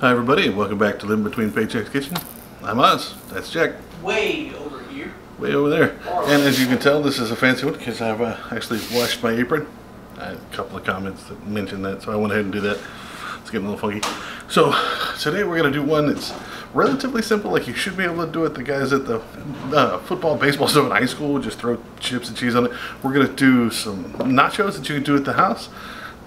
Hi, everybody, and welcome back to Living Between Paychecks Kitchen. I'm Oz. That's Jack, way over here. way over there. And as you can tell, this is a fancy one because I've uh, actually washed my apron. I had a couple of comments that mentioned that, so I went ahead and did that. It's getting a little funky. So today we're going to do one that's relatively simple. Like you should be able to do it. The guys at the uh, football, baseball stuff in high school just throw chips and cheese on it. We're going to do some nachos that you can do at the house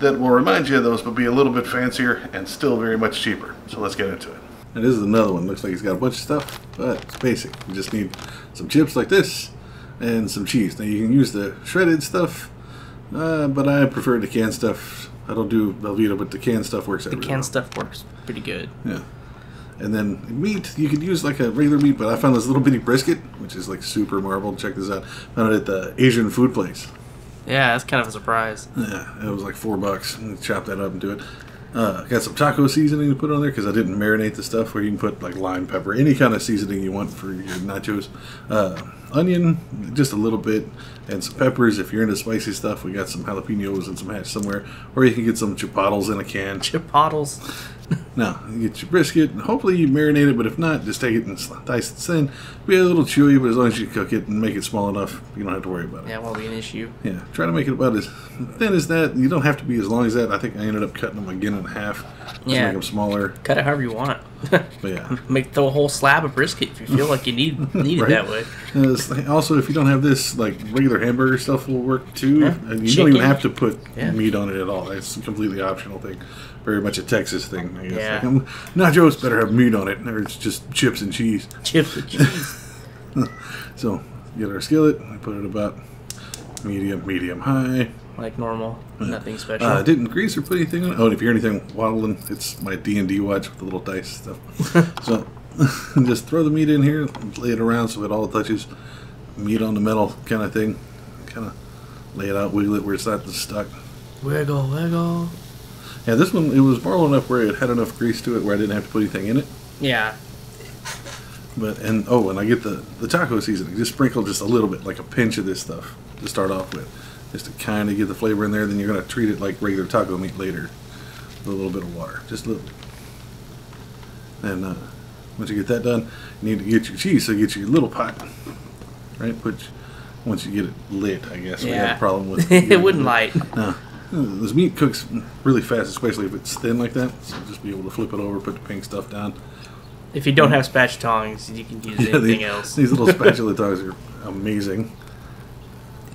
that will remind you of those, but be a little bit fancier and still very much cheaper. So let's get into it. And this is another one. Looks like he's got a bunch of stuff, but it's basic. You just need some chips like this and some cheese. Now you can use the shredded stuff, uh, but I prefer the canned stuff. I don't do Velveeta, but the canned stuff works. The canned stuff works pretty good. Yeah. And then meat, you could use like a regular meat, but I found this little bitty brisket, which is like super marbled. Check this out. Found it at the Asian food place. Yeah, that's kind of a surprise. Yeah, it was like four bucks. Chop that up and do it. Uh, got some taco seasoning to put on there because I didn't marinate the stuff. Where you can put like lime, pepper, any kind of seasoning you want for your nachos. Uh, onion, just a little bit, and some peppers. If you're into spicy stuff, we got some jalapenos and some hash somewhere. Or you can get some chipotles in a can. Chipotles. Now, you get your brisket, and hopefully you marinate it, but if not, just take it and dice it thin. Be a little chewy, but as long as you cook it and make it small enough, you don't have to worry about it. Yeah, won't be an issue. Yeah, try to make it about as thin as that. You don't have to be as long as that. I think I ended up cutting them again in half. Just Yeah. make them smaller. Cut it however you want. But yeah. Make the whole slab of brisket if you feel like you need need it that way. Uh, also, if you don't have this, like regular hamburger stuff will work too. Yeah. And you don't even have to put Yeah. meat on it at all. It's a completely optional thing. Very much a Texas thing, I guess. Yeah. Like, um, nachos better have meat on it, or it's just chips and cheese. Chips and cheese. So, get our skillet. I put it about medium, medium high. like normal. Nothing special. Uh, didn't grease or put anything on it. Oh, and if you hear anything waddling, it's my D and D watch with the little dice stuff. so, just throw the meat in here, lay it around so it all touches meat on the metal kind of thing. Kind of lay it out, wiggle it where it's not stuck. wiggle, wiggle. Yeah, this one it was marbled enough where it had enough grease to it where I didn't have to put anything in it. Yeah. But and oh, and I get the the taco seasoning. Just sprinkle just a little bit, like a pinch of this stuff to start off with, just to kind of get the flavor in there. Then you're gonna treat it like regular taco meat later, with a little bit of water, just a little. And uh, once you get that done, you need to get your cheese. So you get your little pot, right? Put once you get it lit, I guess. We had a problem with it wouldn't light. no. This meat cooks really fast, especially if it's thin like that. So just be able to flip it over, put the pink stuff down. If you don't have spatch tongs, you can use Yeah, anything else. These little spatula tongs are amazing.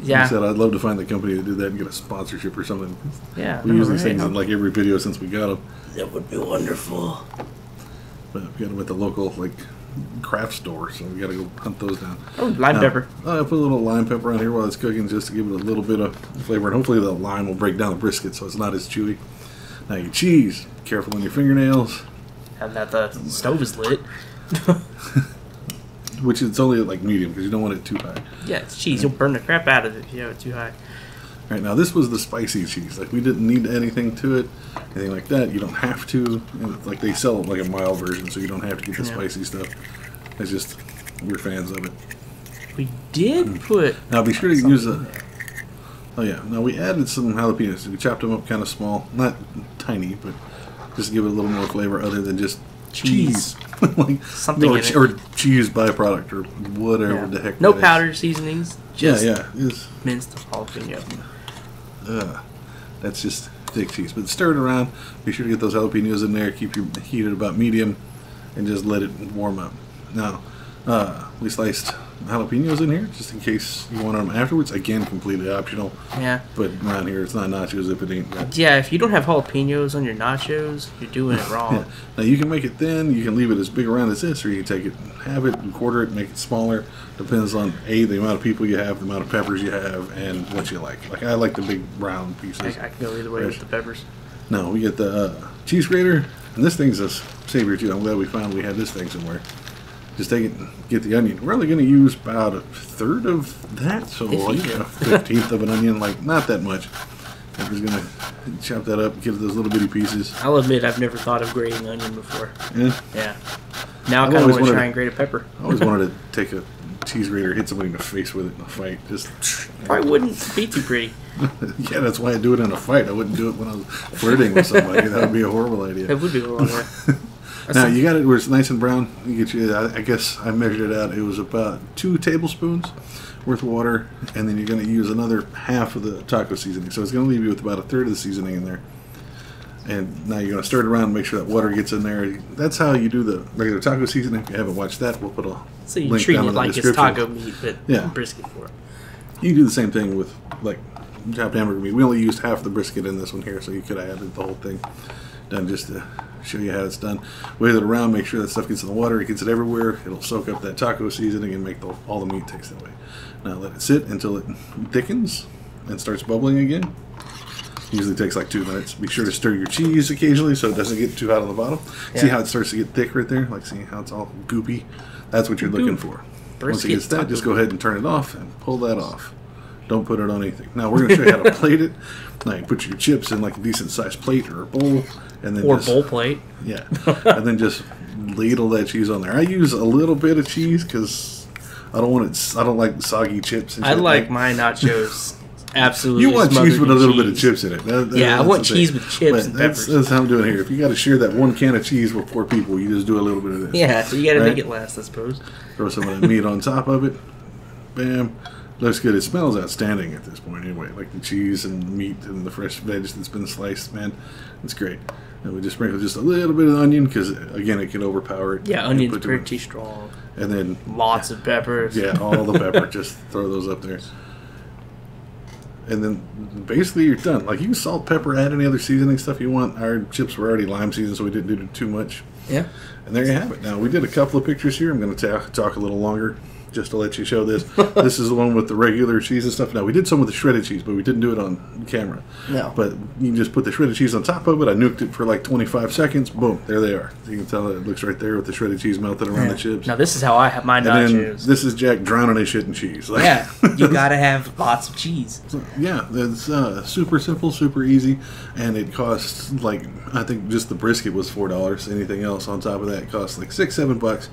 Like I Yeah. said I'd love to find the company that did that and get a sponsorship or something. Yeah. We use these right. things in like every video since we got them. That would be wonderful. But we got them at the local like craft store, so we got to go hunt those down. Oh, lime Now, pepper. I put a little lime pepper on here while it's cooking, just to give it a little bit of flavor, and hopefully the lime will break down the brisket so it's not as chewy. Now your cheese, careful on your fingernails, And that the stove is lit. which is only like medium because you don't want it too high. yeah, it's cheese. You'll burn the crap out of it if you have it too high. Right now, this was the spicy cheese. Like we didn't need anything to it, anything like that. You don't have to. Like they sell like a mild version, so you don't have to get the Yeah. spicy stuff. It's just we're fans of it. We did mm. put. Now be sure to use a. Oh yeah. Now we added some jalapenos. We chopped them up kind of small, not tiny, but just to give it a little more flavor, other than just Cheese. cheese, like Something or, or cheese byproduct or whatever Yeah. the heck. No that is. powder seasonings. Just Yeah, yeah. It's, minced jalapeno. Ugh, that's just thick cheese. But stir it around. Be sure to get those jalapenos in there. Keep your heat at about medium, and just let it warm up. Now, uh, we sliced jalapenos in here just in case you want them afterwards. Again, completely optional. Yeah. But around here, it's not nachos if it ain't. Got. Yeah, if you don't have jalapenos on your nachos, you're doing it wrong. Yeah. Now you can make it thin. You can leave it as big around as this, or you can take it, have it, and quarter it, make it smaller. Depends on a the amount of people you have, the amount of peppers you have, and what you like. Like I like the big round pieces. I, I can go either way with the peppers. No, we get the uh, cheese grater, and this thing's a savior too. I'm glad we found we had this thing somewhere. Just take it, and get the onion. We're only going to use about a third of that, so like a fifteenth of an onion, like not that much. I'm just gonna chop that up, get those little bitty pieces. I'll admit I've never thought of grating onion before. Yeah, Yeah. Now I kind of want to try and grate a pepper. I always wanted to take a cheese grater, hit somebody in the face with it in a fight. Just Probably wouldn't be too pretty. yeah, that's why I do it in a fight. I wouldn't do it when I was flirting with somebody. That would be a horrible idea. It would be more. now you got it where it's nice and brown. You get you. I, I guess I measured it out. It was about two tablespoons worth of water, and then you're going to use another half of the taco seasoning. So it's going to leave you with about a third of the seasoning in there. And now you're going to stir it around, make sure that water gets in there. That's how you do the regular taco seasoning. If you haven't watched that, we'll put a So you link treat down it in the like it's description. taco meat, but Yeah. brisket for it. You do the same thing with like chopped hamburger meat. We only used half the brisket in this one here, so you could have added the whole thing. Done just to show you how it's done. Wave it around, make sure that stuff gets in the water. It gets it everywhere. It'll soak up that taco seasoning and make the, all the meat taste that way. Now let it sit until it thickens and starts bubbling again. Usually takes like two minutes. Be sure to stir your cheese occasionally so it doesn't get too hot on the bottom. See how it starts to get thick right there? Like see how it's all goopy? That's what you're looking for. Once it gets that, just go ahead and turn it off and pull that off. Don't put it on anything. Now we're going to show you how to plate it. Like put your chips in like a decent sized plate or a bowl, and then Or just, bowl plate. yeah, and then just ladle that cheese on there. I use a little bit of cheese because I don't want it. I don't like soggy chips. And I shit. like my nachos absolutely. You want cheese with a in little bit of chips in it. That- that- Yeah, I want cheese with chips But and that's, peppers. that's how I'm doing here. If you got to share that one can of cheese with four people, you just do a little bit of this. Yeah, so you gotta Right? make it last, I suppose. Throw some of that meat on top of it. Bam. Looks good. It smells outstanding at this point, anyway. Like the cheese and meat and the fresh veg that's been sliced, man. It's great. And we just sprinkle just a little bit of onion because, again, it can overpower it. Yeah, onions pretty strong. And then, Lots of peppers. yeah, all the pepper. just throw those up there. And then basically you're done. Like you can salt, pepper, add any other seasoning stuff you want. Our chips were already lime seasoned, so we didn't do too much. Yeah. And there you have it. Now we did a couple of pictures here. I'm going to ta- talk a little longer just to let you show this. this is the one with the regular cheese and stuff. Now we did some with the shredded cheese, but we didn't do it on camera. No. But you can just put the shredded cheese on top of it. I nuked it for like 25 seconds. Boom, there they are. You can tell it looks right there with the shredded cheese melted around the chips. Now this is how I have my and then nachos. this is Jack drowning his shit in cheese. Like, yeah, you gotta have lots of cheese. yeah, it's uh, super simple, super easy, and it costs like I think just the brisket was four dollars. Anything else on top of that costs like six, seven bucks.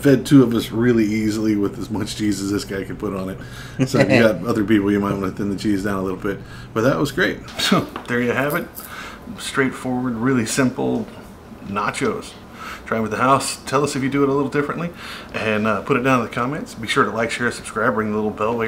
Fed two of us really easily with as much cheese as this guy could put on it. So if you got other people, you might want to thin the cheese down a little bit. But that was great. So there you have it. Straightforward, really simple nachos. Try it with the house. Tell us if you do it a little differently, and uh, put it down in the comments. Be sure to like, share, subscribe, ring the little bell.